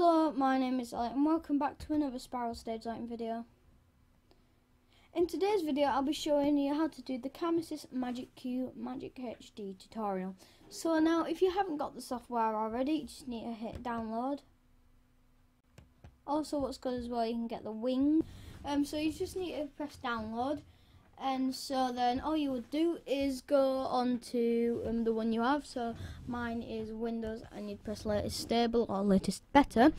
Hello, my name is Elliot and welcome back to another Spiral Stage Lighting video. In today's video I'll be showing you how to do the Chamsys Magic Q Magic HD tutorial. So now if you haven't got the software already you just need to hit download. Also what's good as well you can get the wing. Um, so you just need to press download and so then all you would do is go on to um, the one you have. So mine is Windows. And you'd press latest stable or latest beta.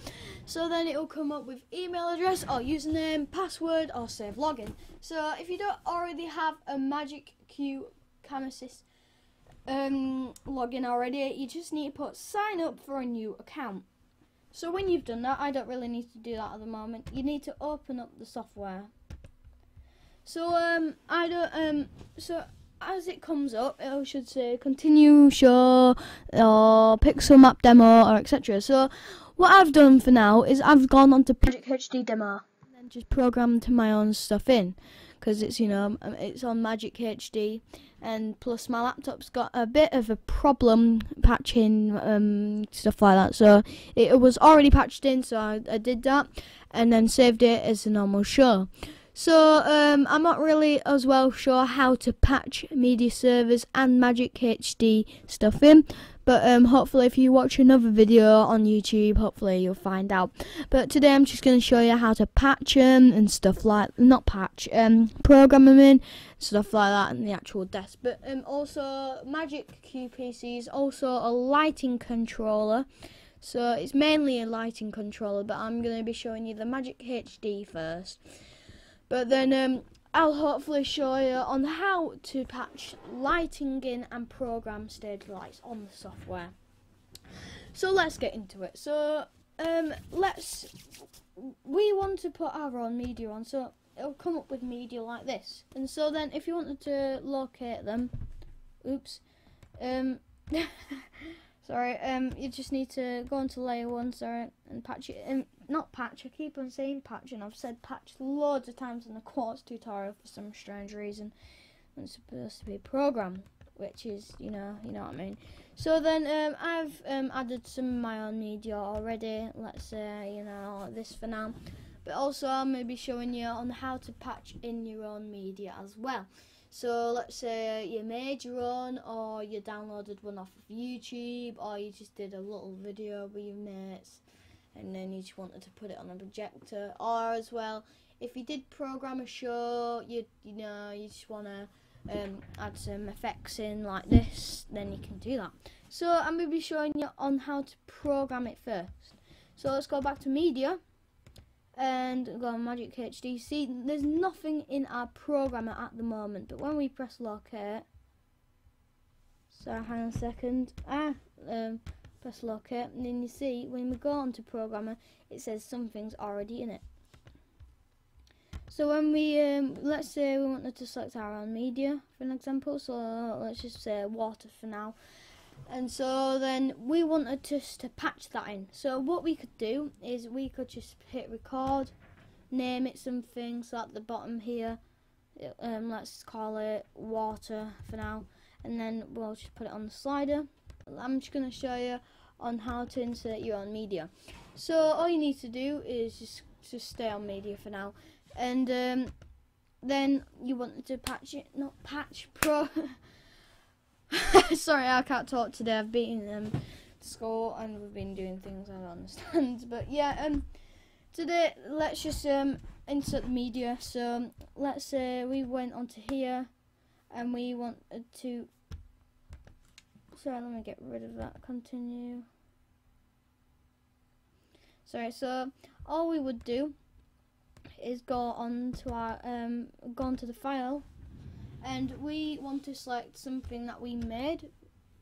So then it will come up with email address or username password or save login. So if you don't already have a Magic Q Chamsys um, login already you just need to put sign up for a new account. So when you've done that I don't really need to do that at the moment. You need to open up the software so um, I don't um, so as it comes up, it should say continue show or pixel map demo or etc. So what I've done for now is I've gone onto Magic HD demo. and then just programmed my own stuff in because it's you know it's on Magic HD and plus my laptop's got a bit of a problem patching um, stuff like that. So it, it was already patched in so I, I did that and then saved it as a normal show so um, I'm not really as well sure how to patch media servers and Magic HD stuff in. But um, hopefully if you watch another video on YouTube, hopefully you'll find out. But today I'm just going to show you how to patch them and stuff like, not patch, um, program them in, stuff like that and the actual desk. But um, also Magic QPC is also a lighting controller. So it's mainly a lighting controller, but I'm going to be showing you the Magic HD first. But then um, I'll hopefully show you on how to patch lighting in and program stage lights on the software. So let's get into it. So um, let's we want to put our own media on, so it'll come up with media like this. And so then if you wanted to locate them, oops, um, sorry, um, you just need to go into layer one, sorry, and patch it. in not patch, I keep on saying patch, and I've said patch loads of times in the quartz tutorial for some strange reason. It's supposed to be program, which is, you know, you know what I mean. So then um, I've um, added some of my own media already, let's say, you know, this for now. But also I'm going to be showing you on how to patch in your own media as well. So let's say you made your own or you downloaded one off of YouTube or you just did a little video with your mates and then you just wanted to put it on a projector. Or as well if you did program a show you you know you just want to um, add some effects in like this then you can do that. So I'm going to be showing you on how to program it first. So let's go back to media and go on Magic HD see there's nothing in our programmer at the moment but when we press locate so hang on a second. Ah um, press locate and then you see when we go on to programmer it says something's already in it. So when we um, let's say we wanted to select our own media for an example so let's just say water for now. And so then we wanted just to patch that in. So what we could do is we could just hit record name it something so at the bottom here um, let's call it water for now. And then we'll just put it on the slider I'm just going to show you on how to insert your own media. So all you need to do is just, just stay on media for now. And um, then you want to patch it, not patch, pro. Sorry, I can't talk today. I've been um, to school and we've been doing things I don't understand. But yeah, um, today let's just um, insert the media. So let's say we went onto here and we wanted to Sorry, let me get rid of that. Continue. Sorry, so all we would do is go on to our um go onto the file and we want to select something that we made.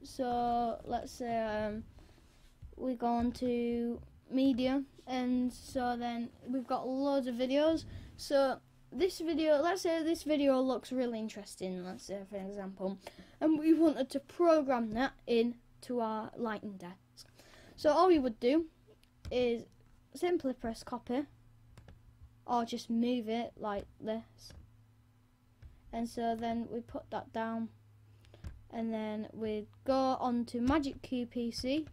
So let's say um we go on to media and so then we've got loads of videos. So this video, let's say this video looks really interesting, let's say for example, and we wanted to program that in to our lighting desk. So all we would do is simply press copy or just move it like this. And so then we put that down and then we go on to Magic QPC,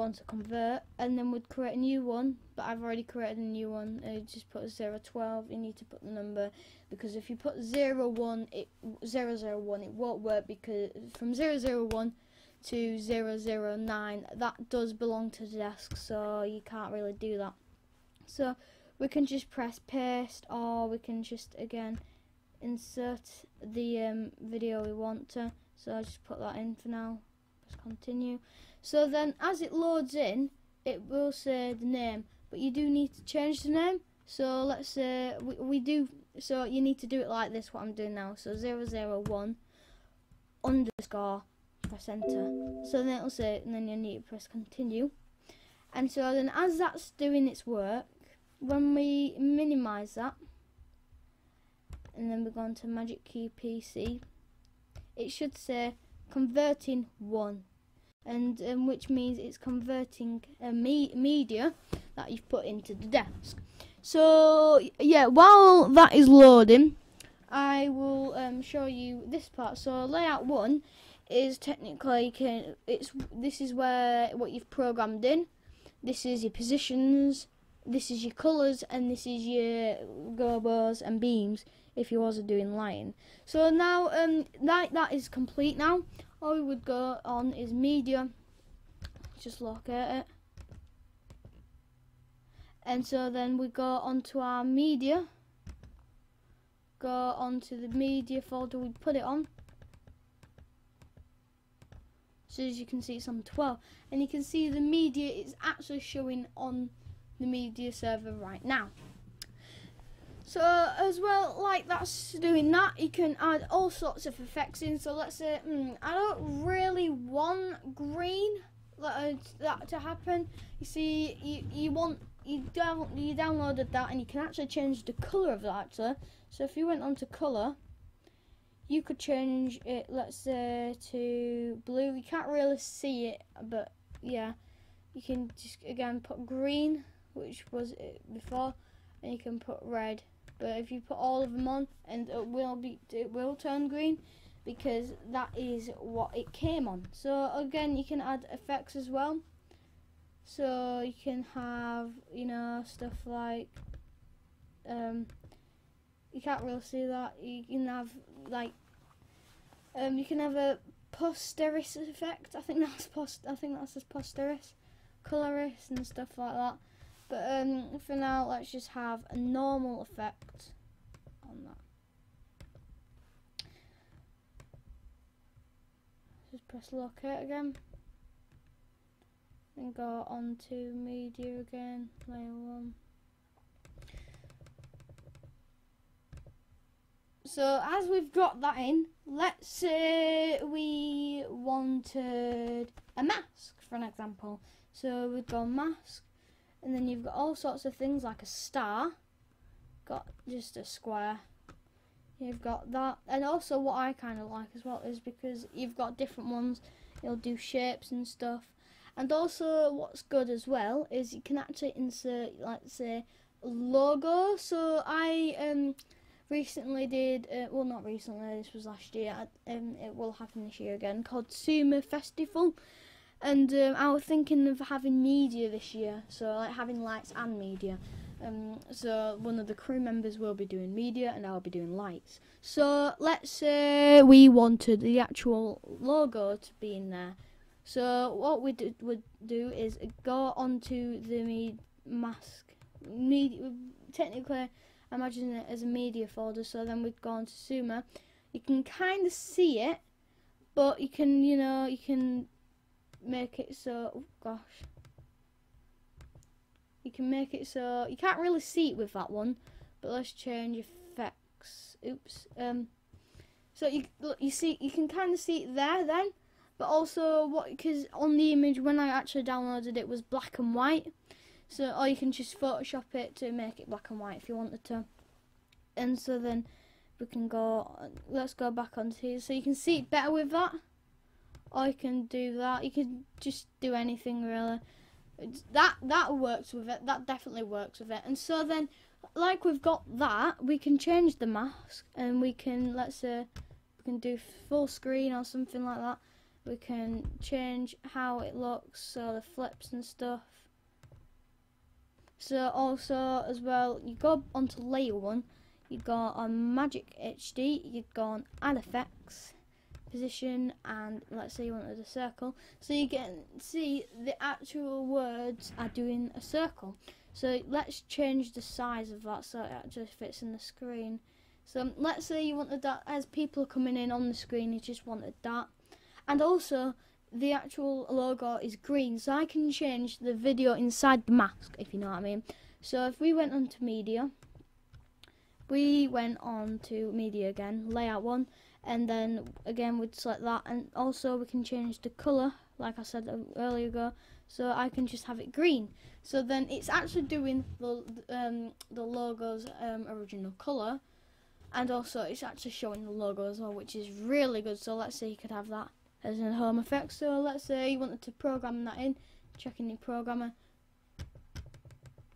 go on to convert, and then we'd create a new one. But I've already created a new one. I just put 012. You need to put the number because if you put 01, it 001, it won't work because from 001 to 009, that does belong to the desk, so you can't really do that. So we can just press paste, or we can just again insert the um, video we want to. So I'll just put that in for now. Press continue. So then as it loads in, it will say the name, but you do need to change the name. So let's say we, we do, so you need to do it like this, what I'm doing now. So 001 underscore, press enter. So then it'll say, and then you need to press continue. And so then as that's doing its work, when we minimize that, and then we go on to Magic Key PC, it should say converting one and um, which means it's converting a me media that you've put into the desk. So yeah, while that is loading, I will um, show you this part. So layout one is technically can, it's this is where what you've programmed in. This is your positions. This is your colours, and this is your gobos and beams. If you wasn't doing lighting. So now um that that is complete now. All we would go on is media. Just look at it. And so then we go onto our media. Go onto the media folder we put it on. So as you can see it's on 12 and you can see the media is actually showing on the media server right now so as well, like that's doing that, you can add all sorts of effects in. So let's say mm, I don't really want green that, that to happen. You see, you you want you down you downloaded that, and you can actually change the color of that. Actually, so if you went on to color, you could change it. Let's say to blue. You can't really see it, but yeah, you can just again put green, which was it before, and you can put red but if you put all of them on and it will be it will turn green because that is what it came on. So again you can add effects as well. So you can have you know stuff like um you can't really see that. You can have like um you can have a posteris effect. I think that's post I think that's just posteris coloris and stuff like that but um, for now, let's just have a normal effect on that. Just press locate again. And go on to media again, layer one. So as we've got that in, let's say we wanted a mask for an example. So we've got mask and then you've got all sorts of things like a star. Got just a square. You've got that. And also what I kind of like as well is because you've got different ones. You'll do shapes and stuff. And also what's good as well is you can actually insert like say logo. So I um recently did uh, well not recently this was last year um, it will happen this year again called Sumo Festival and um, I was thinking of having media this year, so like having lights and media. Um, so one of the crew members will be doing media and I'll be doing lights. So let's say we wanted the actual logo to be in there. So what we did, would do is go onto the me mask, media, technically imagine it as a media folder. So then we'd go onto Sumo. You can kind of see it, but you can, you know, you can make it so oh gosh. You can make it so you can't really see it with that one but let's change effects. Oops um so you look you see you can kind of see it there then but also what because on the image when I actually downloaded it was black and white. So or you can just photoshop it to make it black and white if you wanted to. And so then we can go let's go back onto here. So you can see it better with that I can do that. You can just do anything really. That that works with it. That definitely works with it. And so then, like we've got that, we can change the mask and we can let's say we can do full screen or something like that. we can change how it looks, so the flips and stuff. So also as well, you go onto layer one, you go on Magic HD, you go on Add Effects, Position, and let's say you wanted a circle. So you can see the actual words are doing a circle. So let's change the size of that so it actually fits in the screen. So let's say you wanted that as people are coming in on the screen, you just wanted that. And also, the actual logo is green, so I can change the video inside the mask, if you know what I mean. So if we went onto media, we went on to media again, layout one, and then again we'd select that, and also we can change the colour, like I said earlier ago, so I can just have it green. So then it's actually doing the um, the logo's um, original colour, and also it's actually showing the logo as well, which is really good. So let's say you could have that as a home effect. So let's say you wanted to program that in, checking your programmer.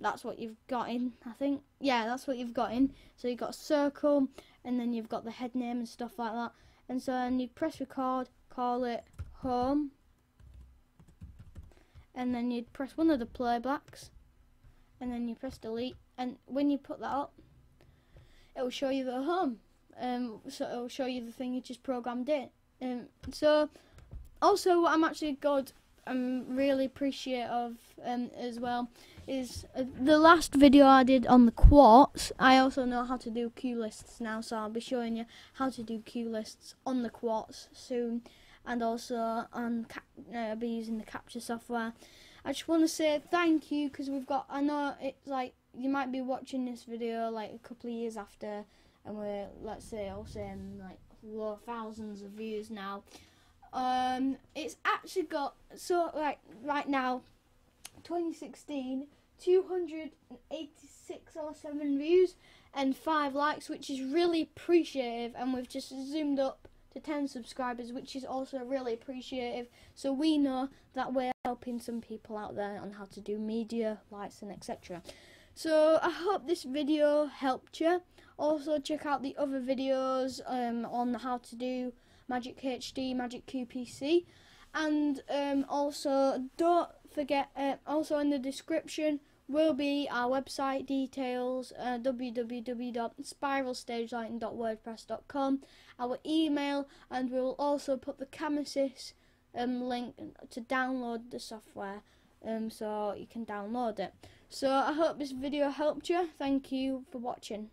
That's what you've got in, I think. Yeah, that's what you've got in. So you've got circle, and then you've got the head name and stuff like that. And so you press record, call it home, and then you'd press one of the playbacks, and then you press delete. And when you put that up, it will show you the home. Um, so it will show you the thing you just programmed in. Um, so also what I'm actually good, I'm really appreciative of um, as well is uh, the last video I did on the quartz. I also know how to do cue lists now, so I'll be showing you how to do cue lists on the quartz soon, and also on uh, I'll be using the capture software. I just want to say thank you because we've got. I know it's like you might be watching this video like a couple of years after, and we're let's say I'll say like thousands of views now. Um, it's actually got so like right now, 2016, 286 or seven views and five likes, which is really appreciative. And we've just zoomed up to 10 subscribers, which is also really appreciative. So we know that we're helping some people out there on how to do media, lights, and etc. So I hope this video helped you. Also check out the other videos um, on how to do Magic HD, Magic QPC. And um, also don't forget, uh, also in the description will be our website details uh, www.spiralstagelighting.wordpress.com our email and we'll also put the Chamsys um, link to download the software um, so you can download it. So I hope this video helped you. Thank you for watching